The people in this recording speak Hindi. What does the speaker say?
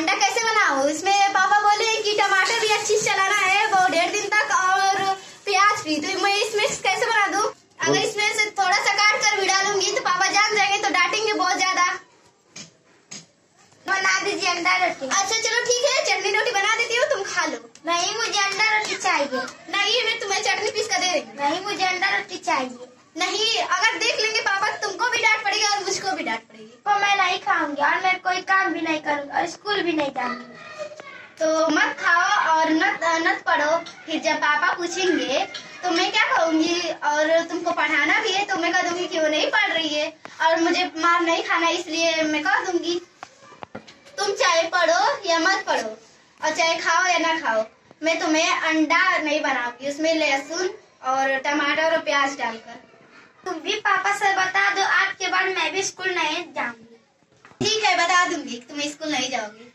अंडा कैसे बनाओ इसमें पापा बोले कि टमाटर भी अच्छी से चलाना है वो डेढ़ दिन तक और प्याज भी। तो मैं इसमें कैसे बना दूँ? अगर इसमें से थोड़ा सा काट कर भी डालूँगी तो पापा जान जाएँगे तो डांटेंगे बहुत ज़्यादा। बना दीजिए अंडा रोटी। अच्छा चलो ठीक है चटनी रोटी बना देती हूँ तुम खा लो। नहीं मुझे अंडा रोटी चाहिए। नहीं मैं तुम्हें चटनी पीस कर दे रही हूँ। नहीं मुझे अंडा रोटी चाहिए। नहीं अगर देख लेंगे पापा तो तुमको भी डांट पड़ेगी और मुझको भी डांट पड़ेगी। तो मैं नहीं खाऊँगी और मैं कोई काम भी नहीं करूँगी और स्कूल भी नहीं जाऊँगी। तो मत खाओ और नत नत पढ़ो। फिर जब पापा पूछेंगे तो मैं क्या कहूँगी? और तुमको पढ़ाना भी है तो मैं कह दूँगी कि वो नहीं पढ़ रही है। और मुझे मार नहीं खाना, इसलिए मैं कह दूँगी, तुम चाहे पढ़ो या मत पढ़ो, और चाहे खाओ या ना खाओ, मैं तुम्हें अंडा नहीं बनाऊँगी। उसमें लहसुन और टमाटर और प्याज डालकर। तुम भी पापा से बता दो आज के बाद मैं भी स्कूल नहीं जाऊँगी। ठीक है बता दूँगी तुम स्कूल नहीं जाओगी।